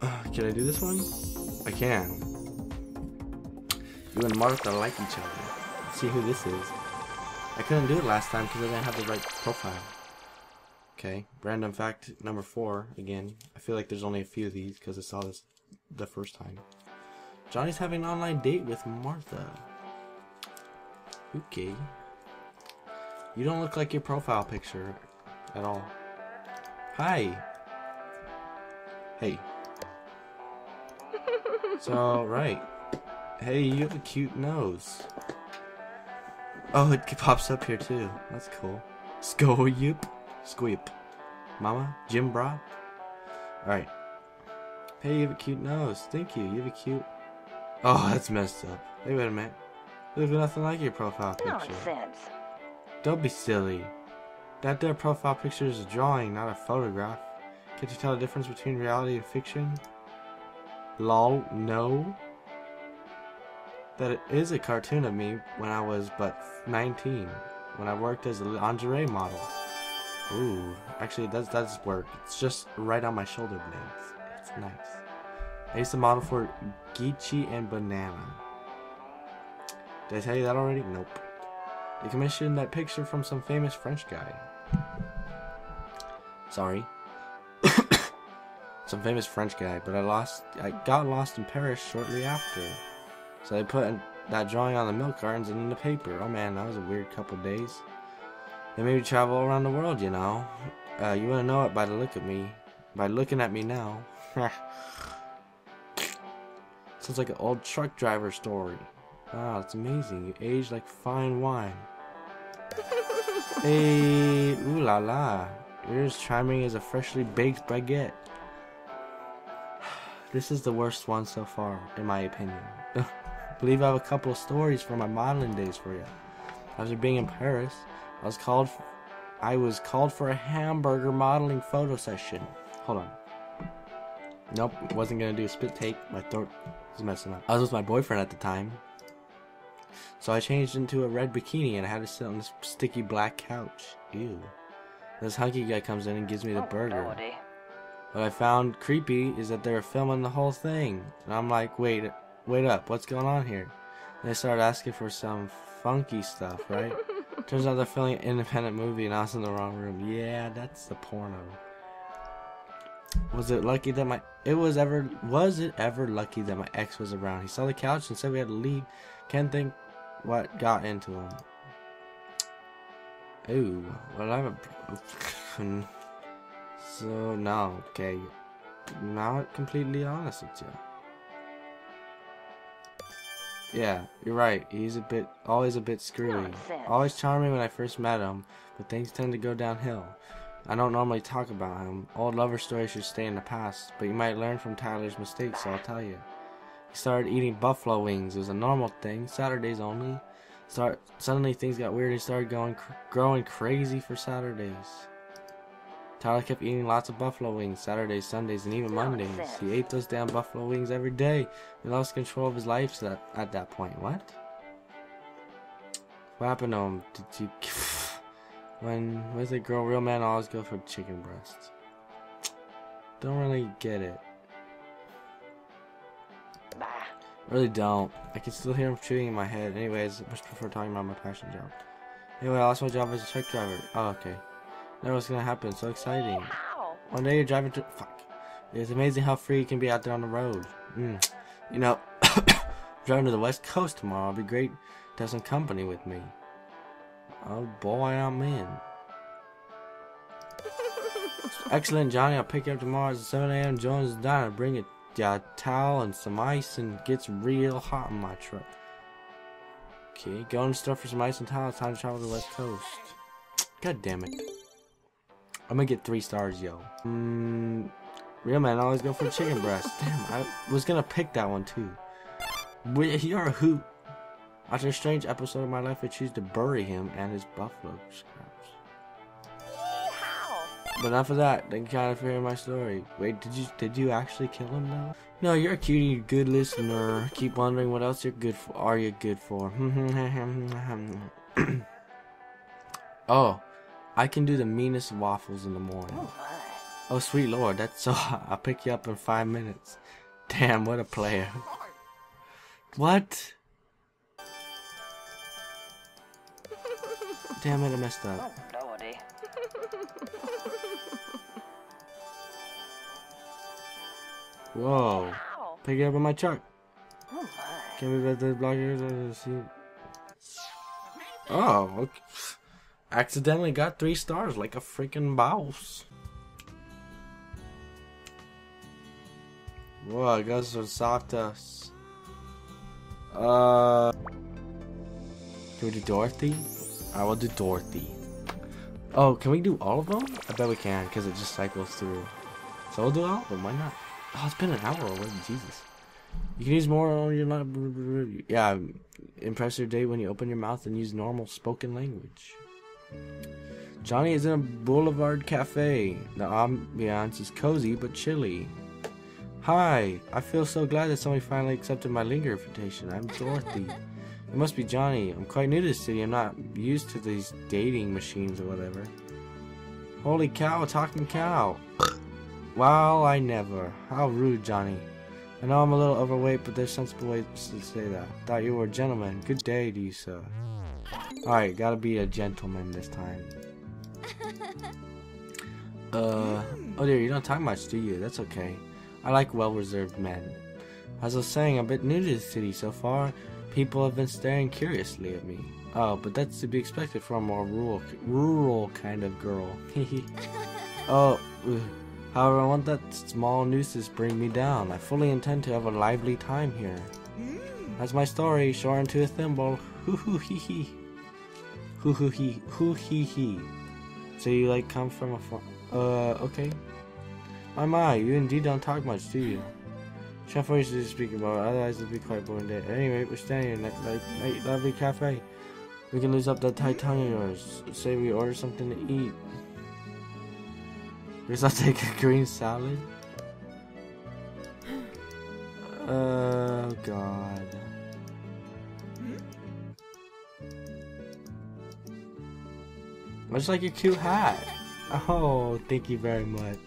Can I do this one? I can. You and Martha like each other. Let's see who this is. I couldn't do it last time because I didn't have the right profile. Okay, random fact number four again. I feel like there's only a few of these because I saw this the first time. Johnny's having an online date with Martha. Okay. You don't look like your profile picture at all. Hi. Hey. It's alright. Hey, you have a cute nose. Oh, it pops up here too. That's cool. Scoyup. Squeep. Mama? Jim Bra? Alright. Hey, you have a cute nose. Thank you. You have a cute... Oh, that's messed up. Hey, wait a minute. Look nothing like your profile picture. Nonsense. Don't be silly. That there profile picture is a drawing, not a photograph. Can't you tell the difference between reality and fiction? Lol, no. That is a cartoon of me when I was but 19, when I worked as a lingerie model. Ooh, actually it does, does work. It's just right on my shoulder blades. It's nice. I used to model for Geechee and Banana. Did I tell you that already? Nope. They commissioned that picture from some famous French guy. Sorry. Some famous French guy, but I lost I got lost in Paris shortly after. So they put that drawing on the milk cartons and in the paper. Oh man, that was a weird couple days. They made me travel around the world, you know. Uh, you wanna know it by the look at me. By looking at me now. Sounds like an old truck driver story. Wow, it's amazing. You age like fine wine. hey, ooh la la. You're as charming as a freshly baked baguette. This is the worst one so far, in my opinion. believe I have a couple of stories from my modeling days for you. After being in Paris, I was called. I was called for a hamburger modeling photo session. Hold on. Nope, wasn't gonna do a spit take. My throat was messing up. I was with my boyfriend at the time, so I changed into a red bikini and I had to sit on this sticky black couch. Ew. This hunky guy comes in and gives me the Oh, burger. Lordy. What I found creepy is that they were filming the whole thing. And I'm like, wait, wait up, what's going on here? And they started asking for some funky stuff, right? Turns out they're filming an independent movie and I was in the wrong room. Yeah, that's the porno. Was it lucky that my it was ever was it ever lucky that my ex was around? He saw the couch and said we had to leave. Can't think what got into him. Ooh, well I have a so no, okay. Not completely honest with you. Yeah, you're right. He's a bit, always a bit screwy. Always charming when I first met him, but things tend to go downhill. I don't normally talk about him. Old lover stories should stay in the past, but you might learn from Tyler's mistakes, so I'll tell you. He started eating buffalo wings. It was a normal thing, Saturdays only. Start suddenly things got weird. He started going cr- growing crazy for Saturdays. Tyler kept eating lots of buffalo wings Saturdays, Sundays, and even Mondays. He ate those damn buffalo wings every day. He lost control of his life at, at that point. What? What happened to him? Did you? When with a girl, real men always go for chicken breasts. Don't really get it. Bah. Really don't. I can still hear him chewing in my head. Anyways, I much prefer talking about my passion job. Anyway, I lost my job as a truck driver. Oh, okay. Never what's gonna happen. So exciting. Ow. One day you're driving to fuck. It's amazing how free you can be out there on the road. Mm. You know, driving to the west coast tomorrow. It'll be great to have some company with me. Oh boy, I'm in. Excellent, Johnny. I'll pick you up tomorrow at 7 a.m. Jones Diner. Bring a uh, towel and some ice and gets real hot in my truck. Okay, going and stuff for some ice and towel. It's time to travel to the west coast. God damn it. I'm gonna get three stars, yo. Mm, real man I always go for chicken breast. Damn, I was gonna pick that one too. We- You're a hoot. After a strange episode of my life, I choose to bury him and his buffalo scraps. Yeehaw. But enough of that. Thank you kind of for hearing my story. Wait, did you did you actually kill him though? No, you're a cutie, good listener. Keep wondering what else you're good for. Are you good for? oh, I can do the meanest waffles in the morning. Oh, my. Oh, sweet lord, that's so. I'll pick you up in five minutes. Damn, what a player. What? Damn it, I messed up. Oh. Whoa. Pick it up in my truck. Oh. Can we let the blockers see? Oh, okay. Accidentally got three stars like a freaking boss. Whoa, I got some Softus. Uh, can we do Dorothy? I will do Dorothy. Oh, can we do all of them? I bet we can, because it just cycles through. So we'll do all of them, why not? Oh, it's been an hour already, Jesus. You can use more on your Yeah, impress your day when you open your mouth and use normal spoken language. Johnny is in a boulevard cafe. The ambiance is cozy but chilly. Hi, I feel so glad that somebody finally accepted my linger invitation. I'm Dorothy. It must be Johnny. I'm quite new to this city. I'm not used to these dating machines or whatever. Holy cow, talking cow. Wow, I never. How rude, Johnny. I know I'm a little overweight, but there's sensible ways to say that. Thought you were a gentleman. Good day to you, sir. Alright, gotta be a gentleman this time. Uh, oh dear, you don't talk much, do you? That's okay. I like well-reserved men. As I was saying, I'm a bit new to the city so far. People have been staring curiously at me. Oh, but that's to be expected from a more rural, rural kind of girl. oh, ugh. however, I want that small nuisance bring me down. I fully intend to have a lively time here. That's my story, shortened to a thimble. Hoo hoo hee hee. Hoo hoo hee. Hoo hee hee. So you like come from a farm? Uh, okay. My my, you indeed don't talk much, do you? Chef voice to speak about, otherwise it'll be quite boring day. At any rate, we're staying in that like, like, lovely cafe. We can lose up that of yours. Say we order something to eat. Guess I'll take a green salad. Oh god. Looks like your cute hat. Oh, thank you very much.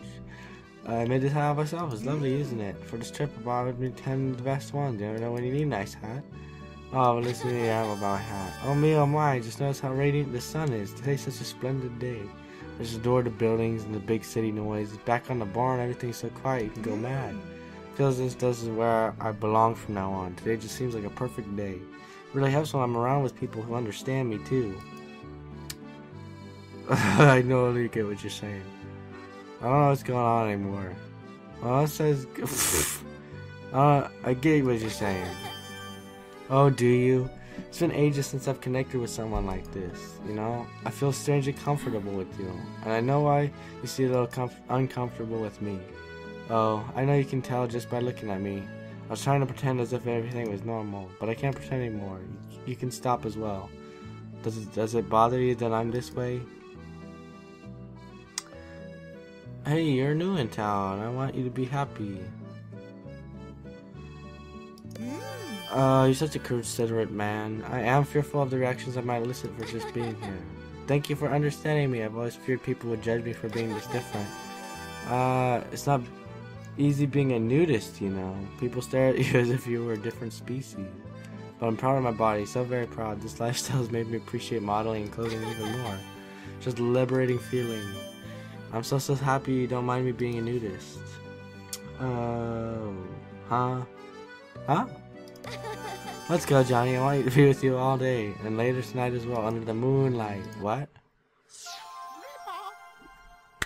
Uh, I made this hat myself. It's lovely, isn't it? For this trip, I bought me 10 of the best ones. You never know when you need a nice hat. Oh, listen to me out about my hat. Oh, me, oh my, just notice how radiant the sun is. Today's such a splendid day. There's a door to buildings and the big city noise. Back on the barn, everything's so quiet, you can go mad. Feels as this is where I belong from now on. Today just seems like a perfect day. really helps when I'm around with people who understand me, too. I know you get what you're saying. I don't know what's going on anymore. Well, it says. uh, I get what you're saying. Oh, do you? It's been ages since I've connected with someone like this, you know? I feel strangely comfortable with you, and I know why you see a little comf- uncomfortable with me. Oh, I know you can tell just by looking at me. I was trying to pretend as if everything was normal, but I can't pretend anymore. You, you can stop as well. Does it, does it bother you that I'm this way? Hey, you're new in town. I want you to be happy. Uh, you're such a considerate man. I am fearful of the reactions I might elicit for just being here. Thank you for understanding me. I've always feared people would judge me for being this different. Uh, it's not easy being a nudist, you know. People stare at you as if you were a different species. But I'm proud of my body, so very proud. This lifestyle has made me appreciate modeling and clothing even more. Just liberating feeling. I'm so so happy you don't mind me being a nudist. Oh, huh? Huh? Let's go, Johnny. I want to be with you all day and later tonight as well under the moonlight. What?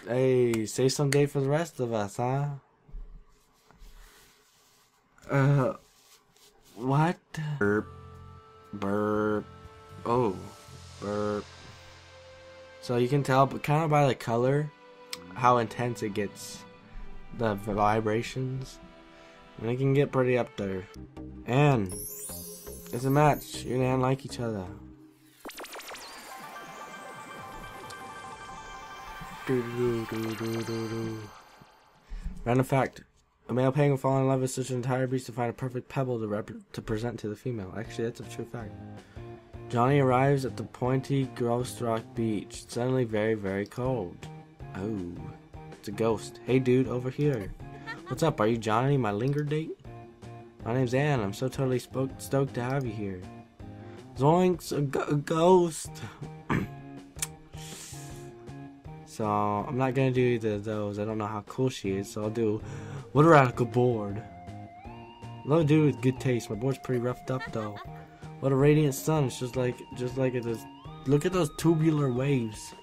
Hey, save some day for the rest of us, huh? Uh, what? Burp. Burp. Oh, burp. So you can tell, but kind of by the color, how intense it gets. The vibrations. And it can get pretty up there. And it's a match. You and like each other. Random fact. A male penguin falling in love with such an entire beast to find a perfect pebble to, to present to the female. Actually, that's a true fact. Johnny arrives at the pointy Ghost Rock beach. Suddenly very, very cold. Oh. It's a ghost. Hey, dude, over here. What's up? Are you Johnny, my linger date? My name's Ann. I'm so totally stoked to have you here. Zoinks, a ghost. so I'm not gonna do either of those. I don't know how cool she is, so I'll do what a radical board. Love a dude with good taste. My board's pretty roughed up though. What a radiant sun. It's just like just like it is. Look at those tubular waves.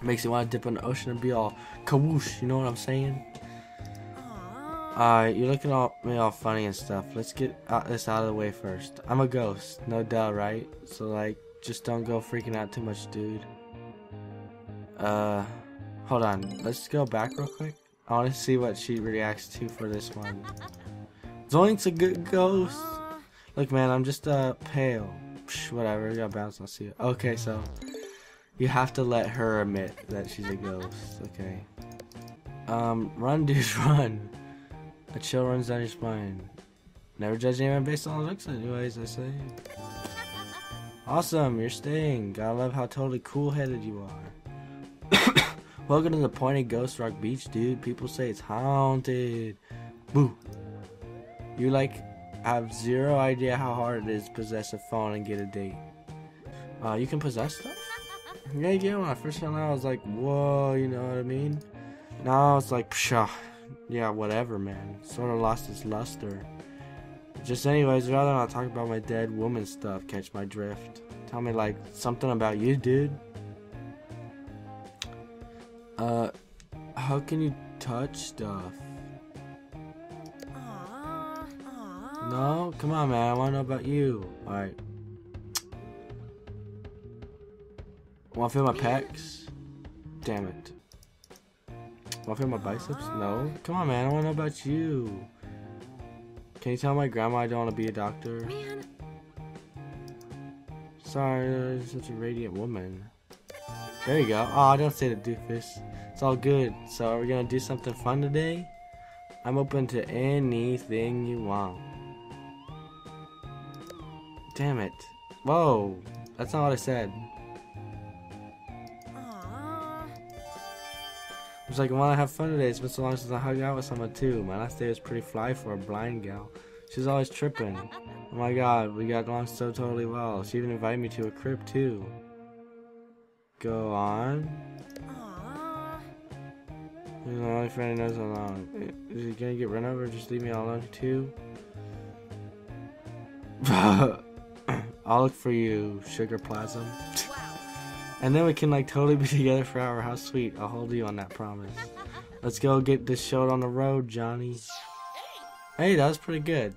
Makes you want to dip in the ocean and be all kawoosh. You know what I'm saying? Alright, you're looking at me all funny and stuff. Let's get out this out of the way first. I'm a ghost, no doubt, right? So like, just don't go freaking out too much, dude. Uh, hold on. Let's go back real quick. I want to see what she reacts to for this one. Zoink's a good ghost. Look, man, I'm just uh pale. Psh, whatever, you gotta bounce. I'll see you. Okay, so you have to let her admit that she's a ghost. Okay. Um, run, dude, run. A chill runs down your spine. Never judge anyone based on looks, anyways. I say. Awesome, you're staying. Gotta love how totally cool-headed you are. Welcome to the pointed Ghost Rock Beach, dude. People say it's haunted. Boo. You like have zero idea how hard it is to possess a phone and get a date. Uh, you can possess stuff? Yeah, yeah. When I first found out, I was like, whoa, you know what I mean? Now it's like, pshaw. Yeah, whatever, man. Sort of lost its luster. Just anyways, rather not talk about my dead woman stuff, catch my drift. Tell me, like, something about you, dude. Uh, how can you touch stuff? No? Come on, man. I want to know about you. Alright. Want to feel my pecs? Damn it. Want to feel my biceps? No? Come on, man. I want to know about you. Can you tell my grandma I don't want to be a doctor? Man, Sorry, you're such a radiant woman. There you go. Oh, don't say the doofus. It's all good. So, are we gonna do something fun today? I'm open to anything you want. Damn it. Whoa. That's not what I said. Was like, I wanna have fun today. It's been so long since I hung out with someone too. My last day was pretty fly for a blind gal. She's always tripping. Oh my god, we got along so totally well. She even invited me to a crib too. Go on. You're the only friend who knows how long. Is he gonna get run over? Just leave me all alone too. I'll look for you, Sugar Plasm. And then we can like totally be together forever. How sweet. I'll hold you on that promise. Let's go get this show on the road, Johnny. Hey, that was pretty good.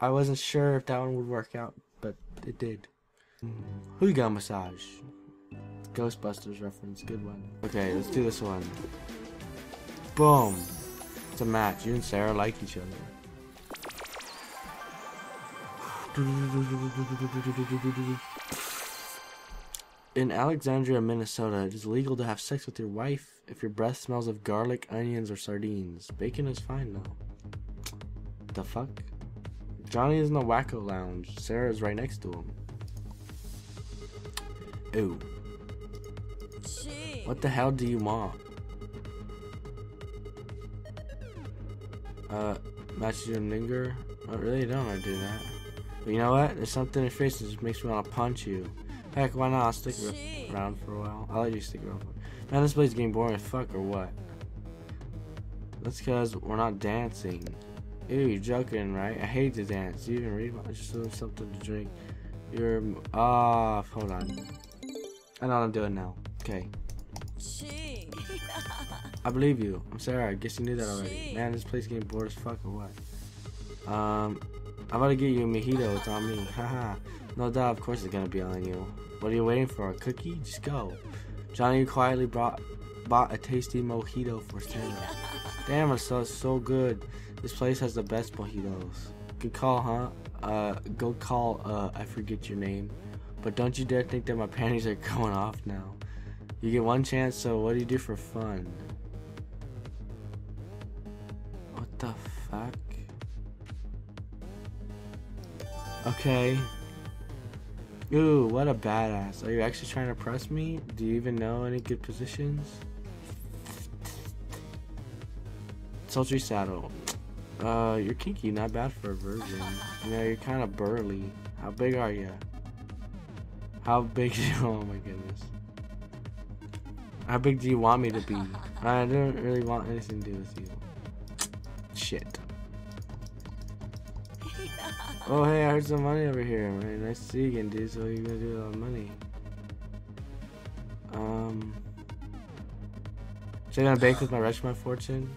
I wasn't sure if that one would work out, but it did. Who you got massage? Ghostbusters reference, good one. Okay, let's do this one. Boom. It's a match. You and Sarah like each other. In Alexandria, Minnesota, it is legal to have sex with your wife if your breath smells of garlic, onions, or sardines. Bacon is fine though. The fuck? Johnny is in the Wacko Lounge. Sarah is right next to him. Ooh. What the hell do you want? Uh, match your linger? I really don't want to do that. But you know what? There's something in your face that just makes me want to punch you. Heck, why not? I'll stick ar- around for a while. I'll let you stick around for Man, this play's getting boring as fuck or what? That's because we're not dancing. Ew, you're joking, right? I hate to dance. You even read my just doing something to drink. You're off. hold on. I know what I'm doing now. Okay. I believe you. I'm sorry. I guess you knew that already. Man, this place is getting bored as fuck or what? Um, I'm about to get you a mojito. It's on me. Haha. No doubt. Of course, it's gonna be on you. What are you waiting for? A cookie? Just go. Johnny quietly brought bought a tasty mojito for Sarah. Damn, it smells so good. This place has the best mojitos. Good call, huh? Uh, go call. Uh, I forget your name. But don't you dare think that my panties are going off now. You get one chance, so what do you do for fun? What the fuck? Okay. Ooh, what a badass. Are you actually trying to press me? Do you even know any good positions? Sultry saddle. Uh, you're kinky, not bad for a virgin. You know, you're kind of burly. How big are you? How big? Oh my goodness. How big do you want me to be? I don't really want anything to do with you. Shit. Oh hey, I heard some money over here. Nice to see you again, dude. So you gonna do a lot of money? Um, should I bake with my rest of my fortune?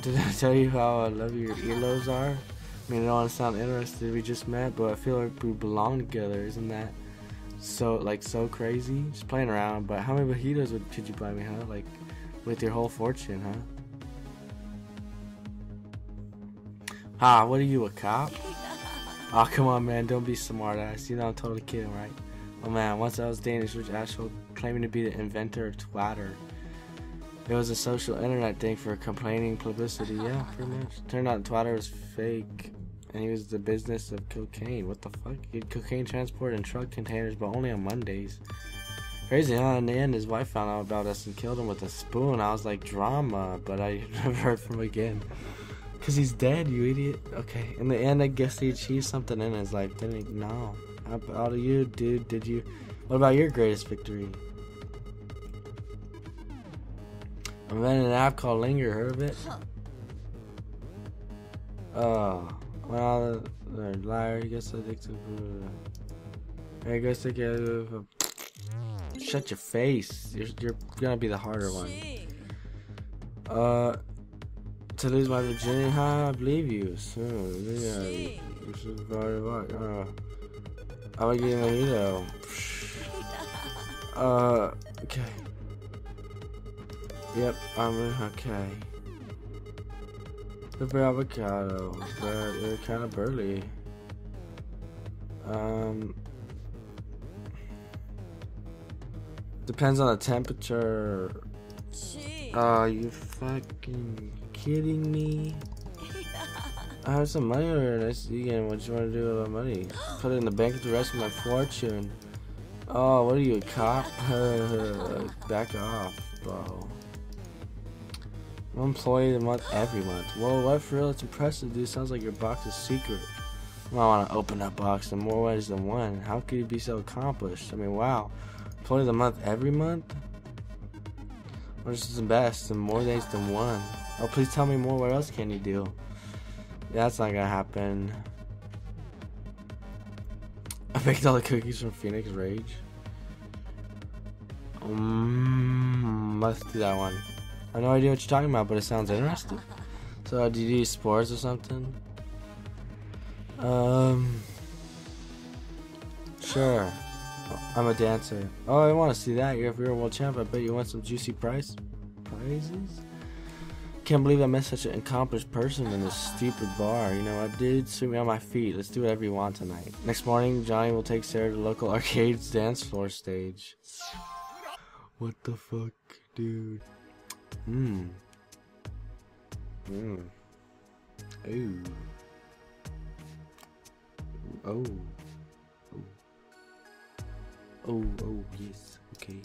Did I tell you how I love your earlobes are? I mean, I don't want to sound interested. We just met, but I feel like we belong together. Isn't that so like so crazy? Just playing around. But how many mojitos would could you buy me, huh? Like with your whole fortune, huh? Ah, what are you, a cop? Oh, come on, man. Don't be smart ass. You know I'm totally kidding, right? Oh, man. Once I was dating this asshole claiming to be the inventor of Twitter. It was a social internet thing for complaining publicity. Yeah, pretty much. Turned out Twitter was fake. And he was the business of cocaine. What the fuck? He had cocaine transport in truck containers, but only on Mondays. Crazy, huh? In the end, his wife found out about us and killed him with a spoon. I was like, drama, but I never heard from again. Cause he's dead, you idiot. Okay. In the end, I guess he achieved something in his life, didn't he? No. How about you, dude? Did you? What about your greatest victory? I'm invented an app called Linger. Heard of it? Oh, well, uh, liar. I guess addicted. I guess I get. Shut your face. You're, you're gonna be the harder one. Uh to lose my virginity, huh? I believe you. So, yeah, you should probably walk. Uh, I'm gonna get my email. Uh, okay. Yep, I'm okay. Super avocado, but they're kind of burly. Um, depends on the temperature. Oh, you fucking kidding me? I have some money over here this weekend. What you want to do with my money? Put it in the bank with the rest of my fortune. Oh, what are you, a cop? Back off, bro. One employee a month every month. Whoa, what for real? It's impressive, dude. Sounds like your box is secret. I want to open that box in more ways than one. How could you be so accomplished? I mean, wow. Employee of the month every month? What is the best? In more days than one. Oh, please tell me more. What else can you do? That's not gonna happen. I baked all the cookies from Phoenix Rage. Um, let's do that one. I have no idea what you're talking about, but it sounds interesting. So, uh, do you do sports or something? Um, sure. I'm a dancer. Oh, I want to see that. You're, if you're a world champ, I bet you want some juicy prize prizes. Can't believe I met such an accomplished person in this stupid bar. You know what, dude? Sweep me on my feet. Let's do whatever you want tonight. Next morning, Johnny will take Sarah to the local arcade's dance floor stage. What the fuck, dude? Hmm. Hmm. Ooh. Oh. Oh. Oh, oh, yes. Okay.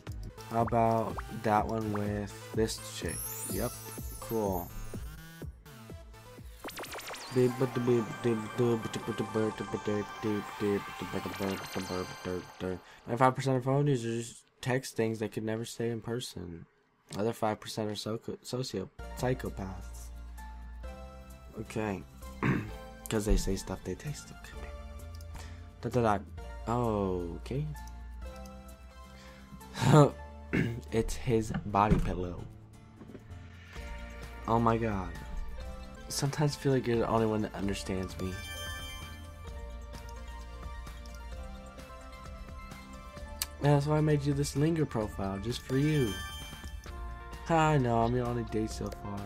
How about that one with this chick? Yep. Cool. 95% of phone users text things they could never say in person. Other 5% are so socio psychopaths. Okay. Because they say stuff they text. Da da da. Oh, okay. it's his body pillow. Oh my god. Sometimes I feel like you're the only one that understands me. Yeah, that's why I made you this linger profile, just for you. I know, I'm your only date so far.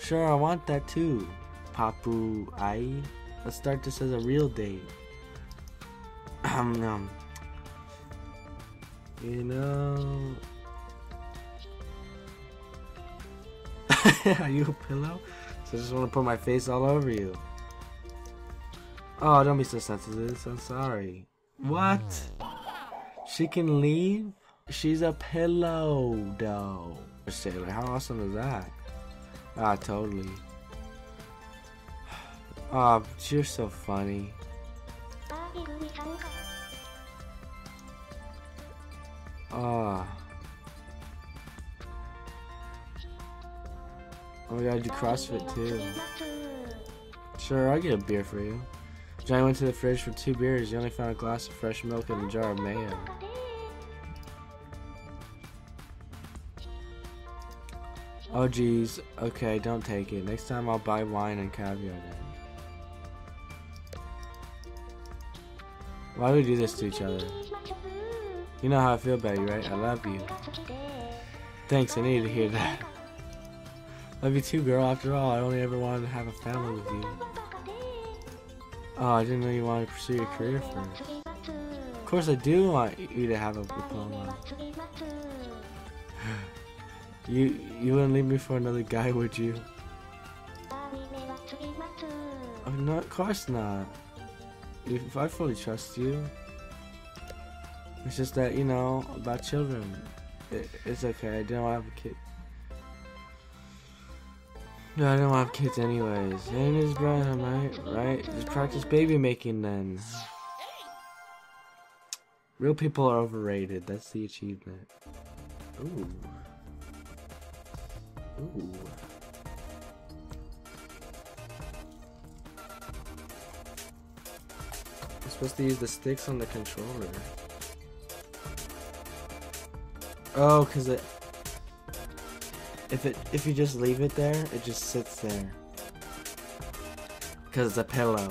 Sure, I want that too. Papu Ai. Let's start this as a real date. Um, um. You know. Are you a pillow? So I just want to put my face all over you. Oh, don't be so sensitive. I'm sorry. What? She can leave? She's a pillow, though. Shit, how awesome is that? Ah, totally. Ah, oh, you're so funny. Ah. Oh, we gotta do CrossFit too. Sure, I'll get a beer for you. Johnny went to the fridge for two beers. He only found a glass of fresh milk and a jar of mayo. Oh, geez. Okay, don't take it. Next time I'll buy wine and caviar then. Why do we do this to each other? You know how I feel about you, right? I love you. Thanks, I needed to hear that. Love you too, girl. After all, I only ever wanted to have a family with you. Oh, I didn't know you wanted to pursue your career first. Of course, I do want you to have a diploma. You you wouldn't leave me for another guy, would you? Oh, no, of course not. If I fully trust you. It's just that you know about children. It, it's okay. I didn't want to have a kid. No, I don't have kids anyways. And his brother, right? Right? Just practice baby making then. Real people are overrated. That's the achievement. Ooh. Ooh. I'm supposed to use the sticks on the controller. Oh, cause it. If it if you just leave it there, it just sits there. Cause it's a pillow.